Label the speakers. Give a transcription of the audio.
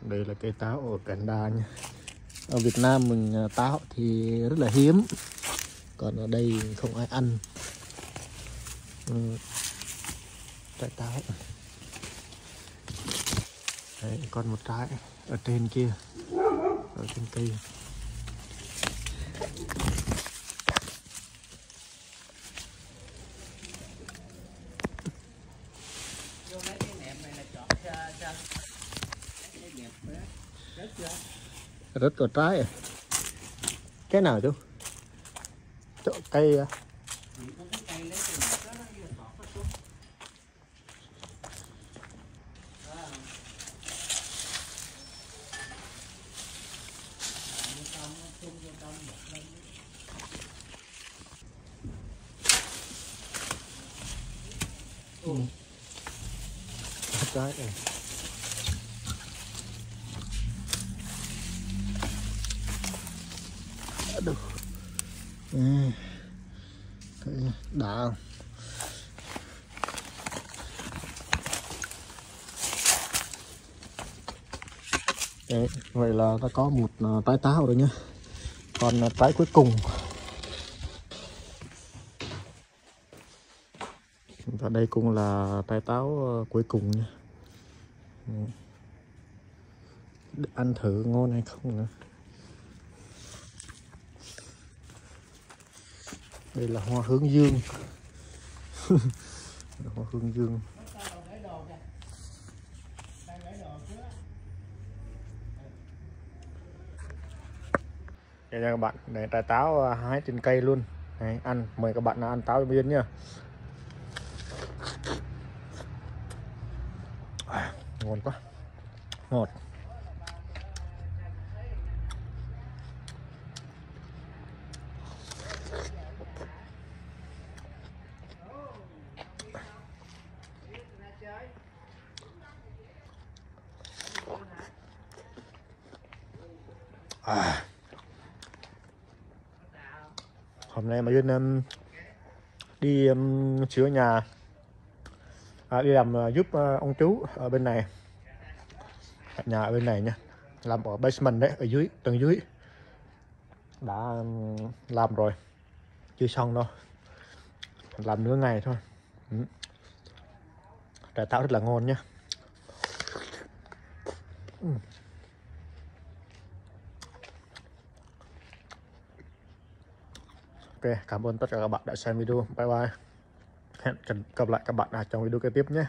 Speaker 1: đây là cây táo ở Canada nha. Ở Việt Nam mình à, táo thì rất là hiếm còn ở đây không ai ăn. Ừ. Trái táo. Đấy, còn một trái ở trên kia ở trên cây rất có trái à. cái nào chú chỗ cây à? Ừ. trái này được. Ừ. Thấy đã không? Đấy, vậy là ta có một à, trái táo rồi nhá. Còn à, trái cuối cùng. Và đây cũng là trái táo à, cuối cùng nha ừ. ăn thử ngon hay không nữa. Đây là hoa hướng dương. Hoa hướng dương. Đây nha các bạn. Để trái táo à, hái trên cây luôn. Đấy, ăn. Mời các bạn ăn táo biên nhá. Ngon quá. Ngọt. À. Hôm nay mà Duyên um, đi um, sửa nhà à, đi làm uh, giúp uh, ông chú ở bên này. Nhà ở bên này nha. Làm ở basement đấy ở dưới tầng dưới. Đã um, làm rồi. Chưa xong đâu. Làm nửa ngày thôi. Ừ. trái táo rất là ngon nhá ừ. Ok, cảm ơn tất cả các bạn đã xem video. Bye bye. Hẹn gặp lại các bạn trong video kế tiếp nhé.